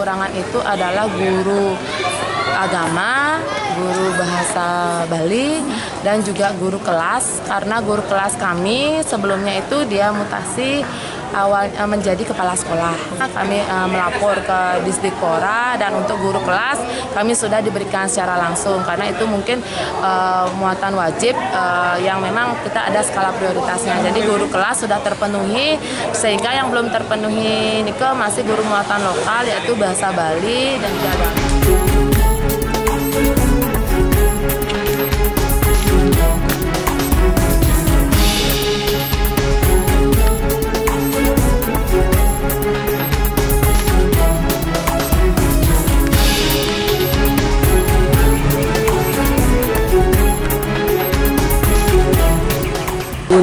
kekurangan itu adalah guru agama, guru bahasa Bali dan juga guru kelas. Karena guru kelas kami sebelumnya itu dia mutasi awal uh, menjadi kepala sekolah. Kami uh, melapor ke Disdikpora dan untuk guru kelas kami sudah diberikan secara langsung karena itu mungkin uh, muatan wajib uh, yang memang kita ada skala prioritasnya. Jadi guru kelas sudah terpenuhi sehingga yang belum terpenuhi ini masih guru muatan lokal yaitu bahasa Bali dan juga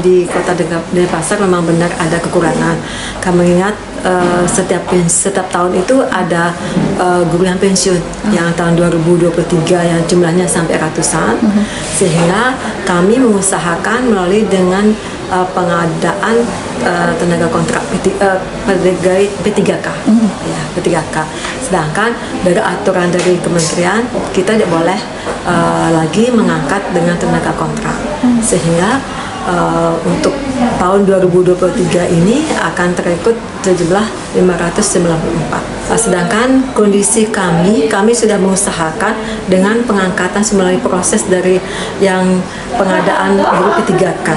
di kota Denpasar memang benar ada kekurangan. Kami ingat uh, setiap setiap tahun itu ada uh, guru yang pensiun yang tahun 2023 yang jumlahnya sampai ratusan, hmm. sehingga kami mengusahakan melalui dengan uh, pengadaan uh, tenaga kontrak P, uh, pegawai P3K, hmm. ya P3K. Sedangkan dari aturan dari kementerian kita tidak boleh uh, lagi mengangkat dengan tenaga kontrak, hmm. sehingga uh, untuk tahun 2023 ini akan terikut sejumlah 594. Sedangkan kondisi kami, kami sudah mengusahakan dengan pengangkatan melalui proses dari yang pengadaan guru P3K.